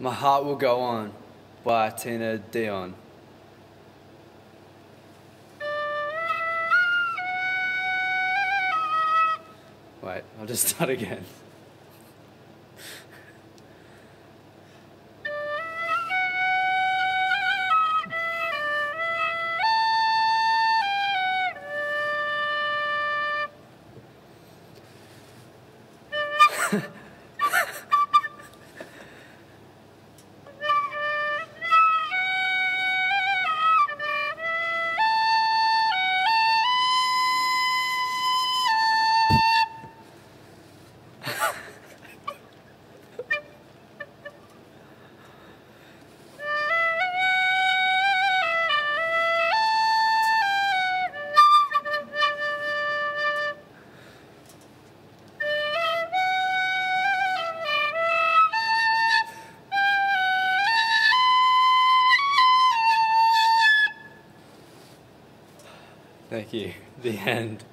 My Heart Will Go On by Tina Dion. Wait, I'll just start again. Thank you. The end.